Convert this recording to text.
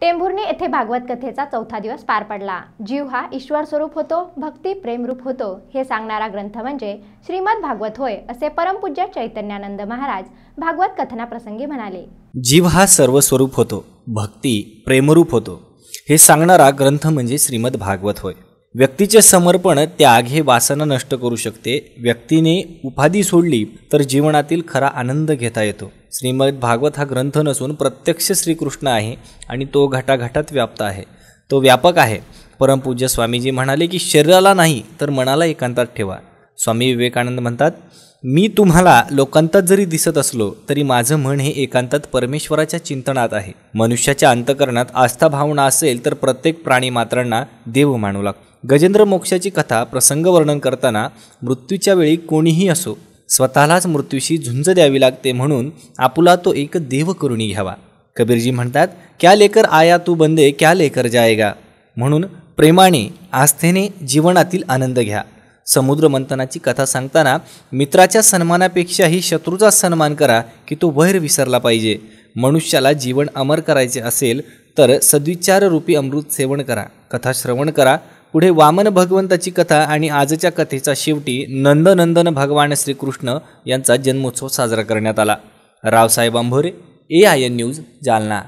टेंभुर्णी येथे भागवत कथेचा चौथा दिवस पार पडला. जीव हा ईश्वर स्वरूप होतो भक्ती प्रेमरूप होतो. हे सांगणारा ग्रंथ म्हणजे श्रीमद भागवत होय असे परमपूज्य चैतन्यानंद महाराज भागवत कथनाप्रसंगी म्हणाले. जीव हा सर्व स्वरूप होतो भक्ती प्रेमरूप होतो. हे सांगणारा ग्रंथ म्हणजे श्रीमद भागवत होय. व्यक्तीचे समर्पण त्याग हे वासना नष्ट करू शकते. व्यक्तीने उपाधी सोडली तर जीवनातील खरा आनंद घेता येतो. श्रीमद भागवत हा ग्रंथ नसून प्रत्यक्ष श्रीकृष्ण आहे आणि तो घटाघटात व्याप्त आहे. तो व्यापक आहे. परमपूज्य स्वामीजी म्हणाले की शरीराला नाही तर मनाला एकांतात ठेवा. स्वामी विवेकानंद म्हणतात मी तुम्हाला लोकांतात जरी दिसत असलो तरी माझं मन हे एकांतात परमेश्वराच्या चिंतनात आहे. मनुष्याच्या अंतकरणात आस्था भावना असेल तर प्रत्येक प्राणी मात्रांना देव मानू लागतो गजेंद्र मोक्षाची कथा प्रसंग वर्णन करताना मृत्यूच्या वेळी कोणीही असो स्वतःलाच मृत्यूशी झुंज द्यावी लागते म्हणून आपुला तो एक देव करुणी घ्यावा. कबीरजी म्हणतात क्या लेकर आया तू बंदे क्या लेकर जायगा? म्हणून प्रेमाने आस्थेने जीवनातील आनंद घ्या. समुद्र मंथनाची कथा सांगताना मित्राच्या सन्मानापेक्षाही शत्रूचा सन्मान करा की तो वैर विसरला पाहिजे. मनुष्याला जीवन अमर करायचे असेल तर सद्विचार रूपी अमृत सेवन करा. कथा श्रवण करा. पुढे वामन भगवंताची कथा आणि आजच्या कथेचा शेवटी नंदनंदन भगवान श्रीकृष्ण यांचा जन्मोत्सव साजरा करण्यात आला. Raosaheb Ambhore A I N news Jalna.